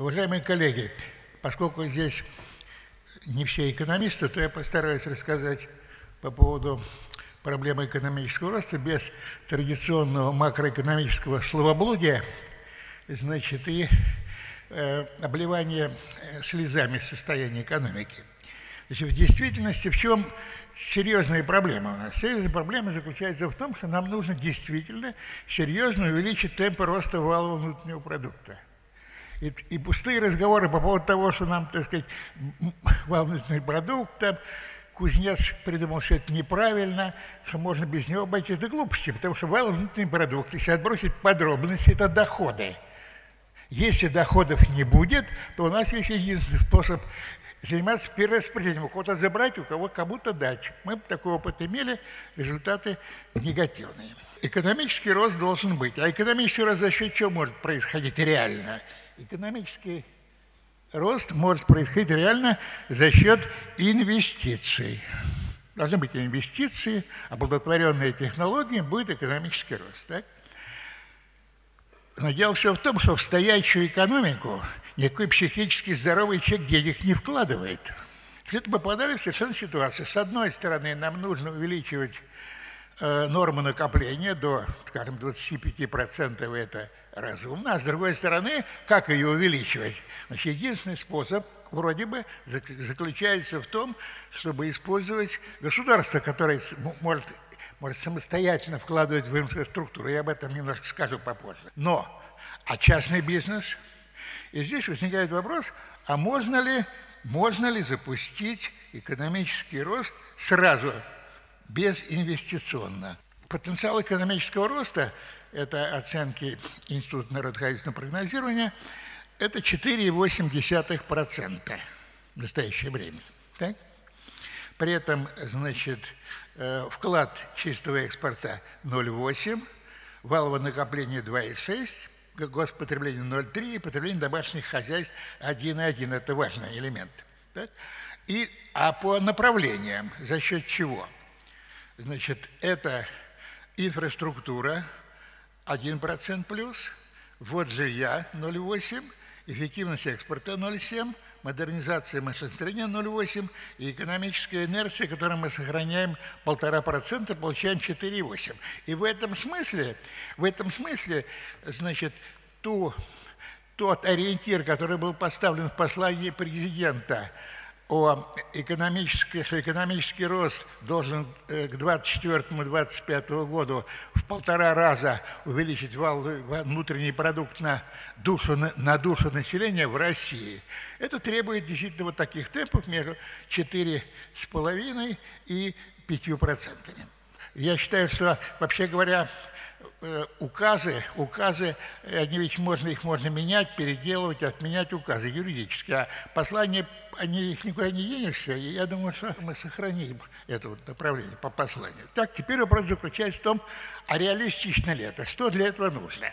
Уважаемые коллеги, поскольку здесь не все экономисты, то я постараюсь рассказать по поводу проблемы экономического роста без традиционного макроэкономического словоблудия, значит, и э, обливания э, слезами состояния экономики. Значит, в действительности в чем серьезная проблема у нас? Серьезная проблема заключается в том, что нам нужно действительно серьезно увеличить темпы роста валового внутреннего продукта. И, и пустые разговоры по поводу того, что нам, так сказать, вал внутреннего продукта, Кузнец придумал, что это неправильно, что можно без него обойтись до глупости, потому что вал внутренний продукт, если отбросить подробности, это доходы. Если доходов не будет, то у нас есть единственный способ заниматься перераспределением. У кого-то забрать, у кого кому-то дать. Мы такой опыт имели, результаты негативные. Экономический рост должен быть. А экономический рост за счет чего может происходить реально? Экономический рост может происходить реально за счет инвестиций. Должны быть инвестиции, оплодотворенные технологии, будет экономический рост. Так? Но дело все в том, что в стоящую экономику никакой психически здоровый человек денег не вкладывает. Это мы попадали в совершенно ситуацию. С одной стороны, нам нужно увеличивать э, норму накопления до, скажем, 25% это разумно, а с другой стороны, как ее увеличивать? Значит, единственный способ вроде бы заключается в том, чтобы использовать государство, которое может, может самостоятельно вкладывать в инфраструктуру. Я об этом немножко скажу попозже. Но, а частный бизнес? И здесь возникает вопрос, а можно ли, можно ли запустить экономический рост сразу, безинвестиционно? Потенциал экономического роста это оценки Института народохозяйственного прогнозирования, это 4,8% в настоящее время. Так? При этом, значит, э, вклад чистого экспорта 0,8, валовое накопление 2,6, госпотребление 0,3 и потребление домашних хозяйств 1,1. Это важный элемент. Так? И, а по направлениям, за счет чего? Значит, это инфраструктура – 1% плюс, ввод жилья 0,8, эффективность экспорта 0,7, модернизация машиностроения 0,8 и экономическая инерция, которую мы сохраняем 1,5%, получаем 4,8. И в этом смысле, в этом смысле, значит, ту, тот ориентир, который был поставлен в послании президента – о экономический, что экономический рост должен э, к 2024-2025 году в полтора раза увеличить вал, внутренний продукт на душу, на душу населения в России, это требует действительно вот таких темпов между 4,5 и 5%. Я считаю, что, вообще говоря, Э, указы, указы, они ведь можно, их можно менять, переделывать, отменять указы юридически, а послания, они их никуда не денешься, и я думаю, что мы сохраним это вот направление по посланию. Так, теперь вопрос заключается в том, а реалистично ли это, что для этого нужно,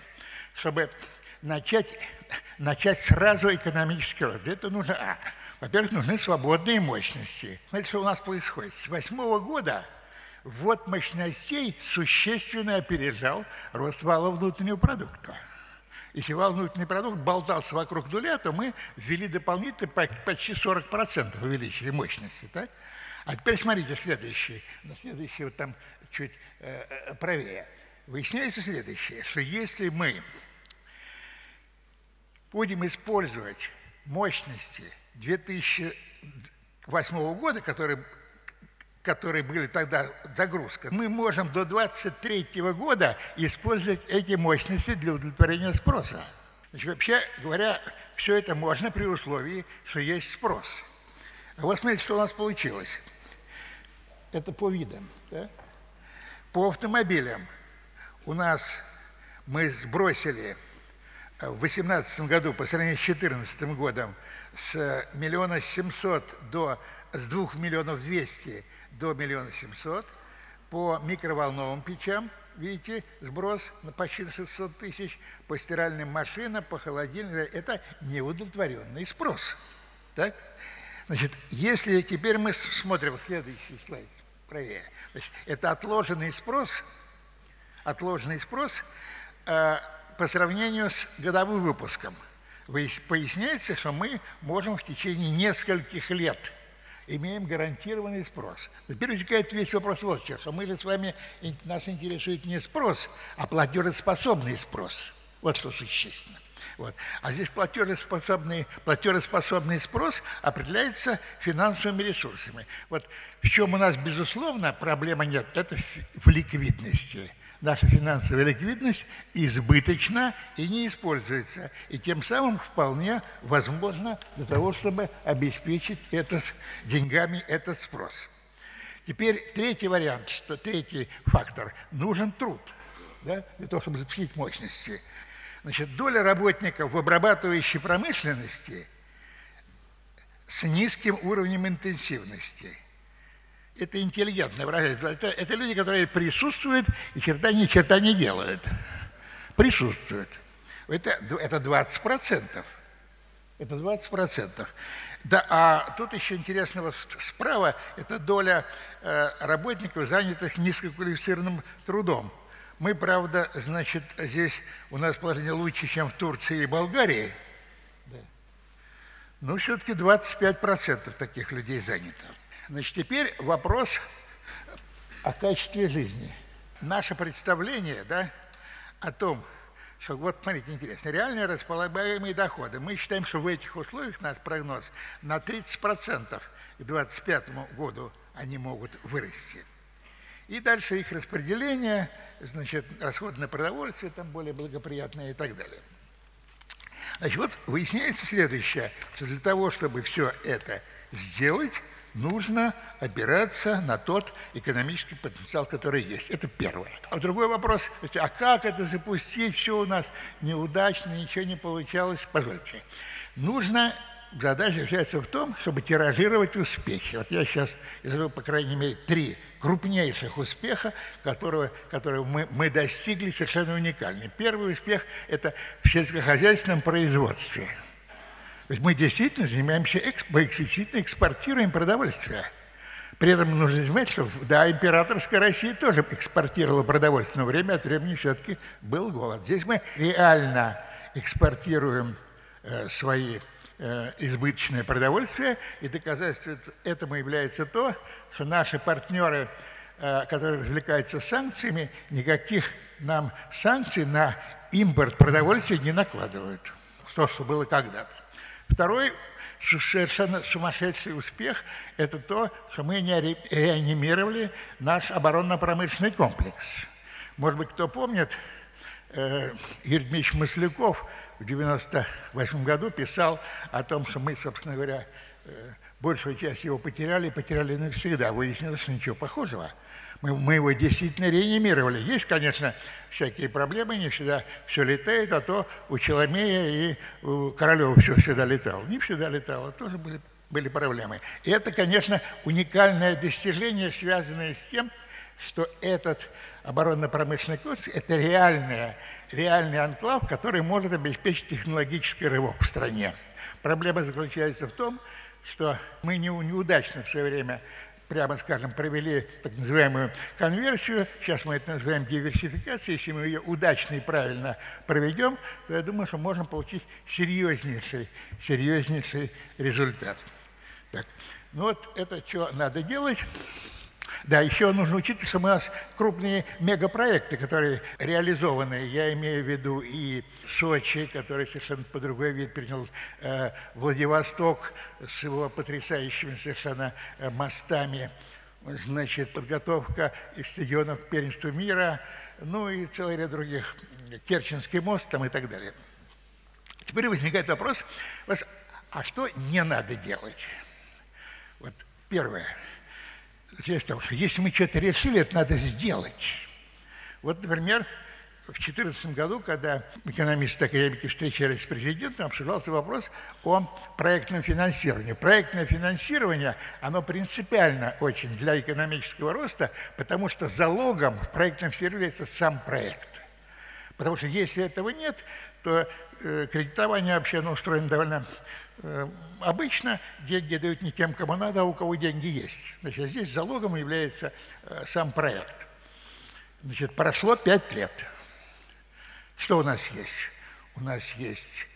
чтобы начать, начать сразу экономический рост. Для этого нужно, а, во-первых, нужны свободные мощности. Смотрите, что у нас происходит. С восьмого года ввод мощностей существенно опережал рост вала внутреннего продукта. Если вал внутренний продукт болтался вокруг нуля, то мы ввели дополнительно почти 40% увеличили мощности. Так? А теперь смотрите следующий, на следующий вот там чуть э, э, правее. Выясняется следующее, что если мы будем использовать мощности 2008 года, которые которые были тогда загрузка, мы можем до 23 года использовать эти мощности для удовлетворения спроса. Значит, вообще говоря, все это можно при условии, что есть спрос. А вот смотрите, что у нас получилось. Это по видам. Да? По автомобилям у нас мы сбросили в 2018 году по сравнению с 2014 годом с миллиона семьсот до с двух миллионов двести до миллиона семьсот. По микроволновым печам, видите, сброс на почти 600 тысяч. По стиральным машинам, по холодильникам. Это неудовлетворенный спрос. Так? Значит, если теперь мы смотрим следующий слайд, правее. Значит, это отложенный спрос, отложенный спрос э, по сравнению с годовым выпуском. поясняется, что мы можем в течение нескольких лет имеем гарантированный спрос. Теперь возникает весь вопрос вот что, что мы же с вами, нас интересует не спрос, а платежеспособный спрос. Вот что существенно. Вот. А здесь платежеспособный, платежеспособный спрос определяется финансовыми ресурсами. Вот в чем у нас, безусловно, проблема нет, это в ликвидности наша финансовая ликвидность избыточна и не используется. И тем самым вполне возможно для того, чтобы обеспечить этот, деньгами этот спрос. Теперь третий вариант, что третий фактор – нужен труд да, для того, чтобы запустить мощности. Значит, доля работников в обрабатывающей промышленности с низким уровнем интенсивности – это интеллигентное выражение. Это, это люди, которые присутствуют и черта ни черта не делают. Присутствуют. Это, это 20%. Это 20%. Да, а тут еще интересно, вот справа, это доля э, работников, занятых низкоквалифицированным трудом. Мы, правда, значит, здесь у нас положение лучше, чем в Турции и Болгарии. Да. Но все-таки 25% таких людей занято. Значит, теперь вопрос о качестве жизни. Наше представление да, о том, что вот, смотрите, интересно, реальные располагаемые доходы. Мы считаем, что в этих условиях наш прогноз на 30% к 2025 году они могут вырасти. И дальше их распределение, значит, расходы на продовольствие там более благоприятные и так далее. Значит, вот выясняется следующее, что для того, чтобы все это сделать, нужно опираться на тот экономический потенциал, который есть. Это первое. А другой вопрос, а как это запустить? Все у нас неудачно, ничего не получалось. Позвольте. Нужно задача заключается в том, чтобы тиражировать успехи. Вот я сейчас изложу, по крайней мере, три крупнейших успеха, которые, которые мы, мы достигли совершенно уникальные. Первый успех – это в сельскохозяйственном производстве – есть мы действительно занимаемся, мы действительно экспортируем продовольствие. При этом нужно знать, что да, императорская Россия тоже экспортировала продовольствие, но время от времени все-таки был голод. Здесь мы реально экспортируем э, свои э, избыточное продовольствие, и доказательством этому является то, что наши партнеры, э, которые развлекаются санкциями, никаких нам санкций на импорт продовольствия не накладывают. То, что было когда-то. Второй совершенно сумасшедший успех – это то, что мы не реанимировали наш оборонно-промышленный комплекс. Может быть, кто помнит, э, Юрий Дмитриевич Масляков в 1998 году писал о том, что мы, собственно говоря, э, большую часть его потеряли потеряли навсегда. Выяснилось, что ничего похожего – мы, мы его действительно реанимировали. Есть, конечно, всякие проблемы, не всегда все летает, а то у Челомея и у Королева все всегда летало. Не всегда летало, тоже были, были проблемы. И это, конечно, уникальное достижение, связанное с тем, что этот оборонно-промышленный комплекс – это реальная, реальный анклав, который может обеспечить технологический рывок в стране. Проблема заключается в том, что мы неудачно в свое время прямо скажем, провели так называемую конверсию, сейчас мы это называем диверсификацией, если мы ее удачно и правильно проведем, то я думаю, что можем получить серьезнейший, серьезнейший результат. Так, ну вот это что надо делать. Да, еще нужно учитывать, что у нас крупные мегапроекты, которые реализованы, я имею в виду и Сочи, который совершенно по другой вид принял, э, Владивосток с его потрясающими совершенно э, мостами, значит, подготовка стадионов к первенству мира, ну и целый ряд других, Керченский мост там и так далее. Теперь возникает вопрос, а что не надо делать? Вот первое – потому что если мы что-то решили, это надо сделать. Вот, например, в 2014 году, когда экономисты и академики встречались с президентом, обсуждался вопрос о проектном финансировании. Проектное финансирование, оно принципиально очень для экономического роста, потому что залогом в проектном финансировании сам проект. Потому что если этого нет, то э, кредитование вообще оно устроено довольно обычно деньги дают не тем, кому надо, а у кого деньги есть. Значит, здесь залогом является э, сам проект. Значит, прошло пять лет. Что у нас есть? У нас есть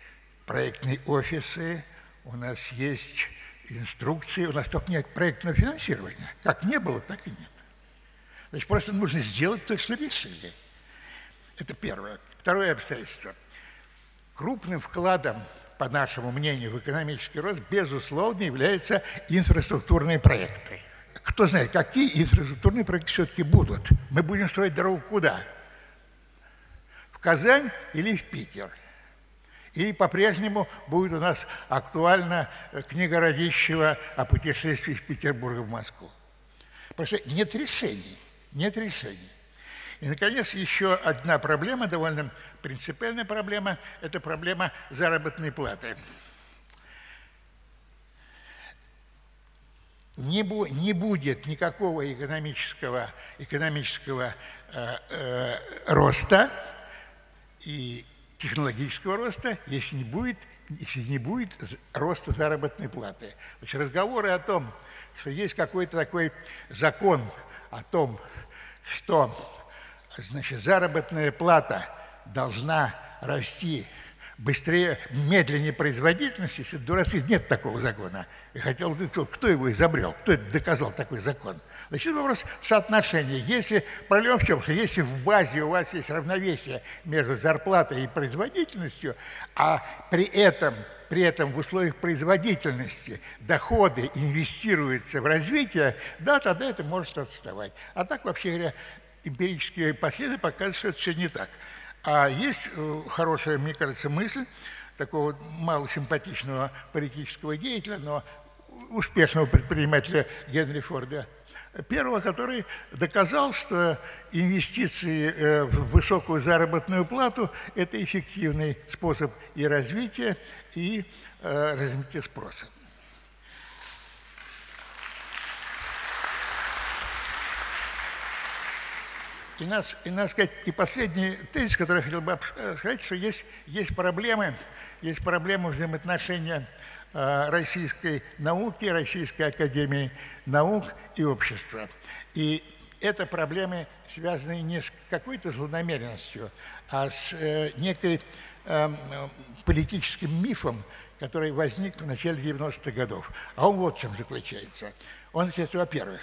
проектные офисы, у нас есть инструкции, у нас только нет проектного финансирования. Как не было, так и нет. Значит, просто нужно сделать то, что решили. Это первое. Второе обстоятельство. Крупным вкладом, по нашему мнению, в экономический рост, безусловно, являются инфраструктурные проекты. Кто знает, какие инфраструктурные проекты все-таки будут. Мы будем строить дорогу куда? В Казань или в Питер? И по-прежнему будет у нас актуальна книга Радищева о путешествии из Петербурга в Москву. Потому что нет решений, нет решений. И, наконец, еще одна проблема, довольно принципиальная проблема, это проблема заработной платы. Не, бу не будет никакого экономического, экономического э, э, роста и технологического роста, если не будет, если не будет роста заработной платы. Значит, разговоры о том, что есть какой-то такой закон о том, что значит, заработная плата должна расти быстрее, медленнее производительности, если дурацкий нет такого закона. И хотел кто его изобрел, кто доказал такой закон. Значит, вопрос соотношения. Если, проблема если в базе у вас есть равновесие между зарплатой и производительностью, а при этом при этом в условиях производительности доходы инвестируются в развитие, да, тогда это может отставать. А так, вообще говоря, эмпирические последы показывают, что это все не так. А есть э, хорошая, мне кажется, мысль такого малосимпатичного политического деятеля, но успешного предпринимателя Генри Форда, первого, который доказал, что инвестиции э, в высокую заработную плату – это эффективный способ и развития, и э, развития спроса. И, нас, и, нас сказать, и последний тезис, который я хотел бы э, сказать, что есть, есть проблемы, есть проблемы взаимоотношения э, российской науки, Российской академии наук и общества. И это проблемы, связанные не с какой-то злонамеренностью, а с э, некой э, политическим мифом, который возник в начале 90-х годов. А он вот в чем заключается. Он заключается, во-первых,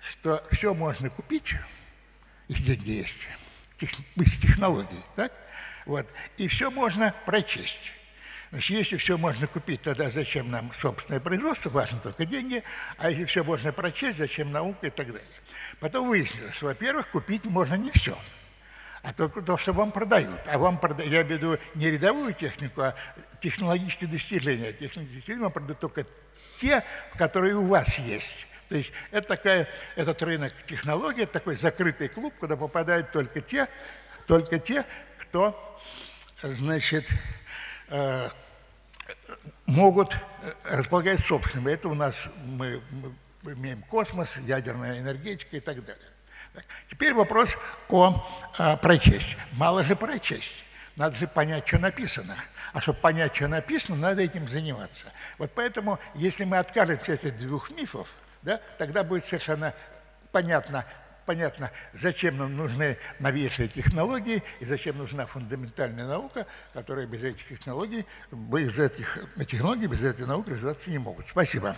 что все можно купить, и деньги есть, из технологий, так? Вот. И все можно прочесть. Значит, если все можно купить, тогда зачем нам собственное производство, важно только деньги, а если все можно прочесть, зачем наука и так далее. Потом выяснилось, во-первых, купить можно не все, а только то, что вам продают. А вам продают, я имею в виду не рядовую технику, а технологические достижения. Технологические достижения вам продают только те, которые у вас есть. То есть это такая, этот рынок технологий, это такой закрытый клуб, куда попадают только те, только те, кто, значит, э, могут э, располагать собственным. Это у нас мы, мы имеем космос, ядерная энергетика и так далее. Так. Теперь вопрос о, о прочесть. Мало же прочесть. Надо же понять, что написано. А чтобы понять, что написано, надо этим заниматься. Вот поэтому, если мы откажемся от этих двух мифов, да, тогда будет совершенно понятно, понятно, зачем нам нужны новейшие технологии и зачем нужна фундаментальная наука, которая без этих технологий, без этих технологий, без этой науки развиваться не могут. Спасибо.